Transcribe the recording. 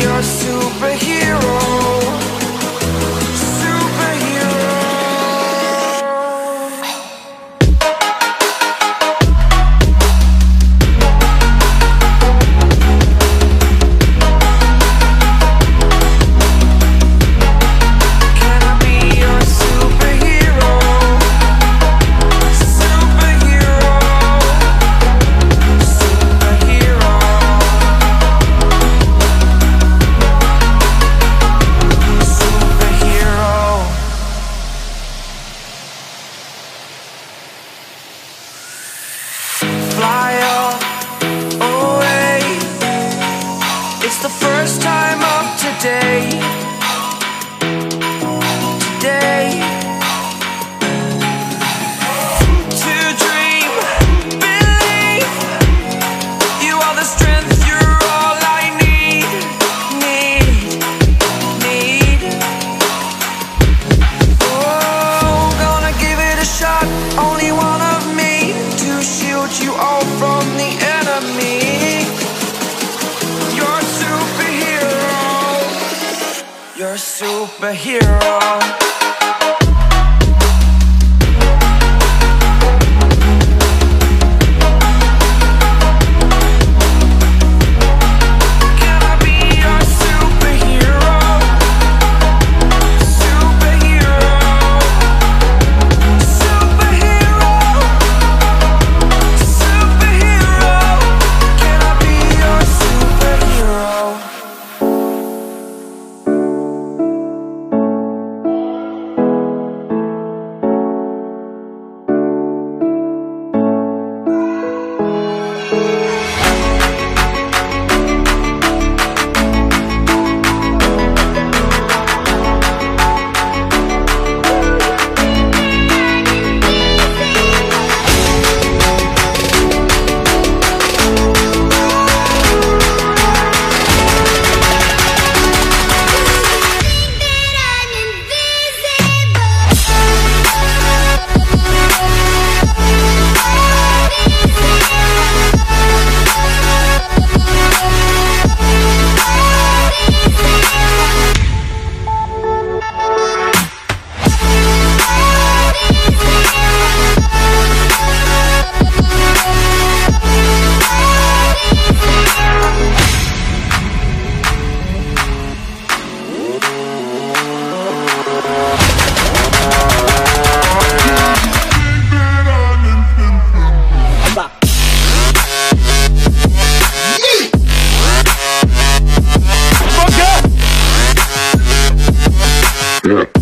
your superhero? First time of today. Today. To dream, believe. You are the strength. You're all I need. Need. Need. Oh, gonna give it a shot. Only one of me to shield you all from superhero. Look.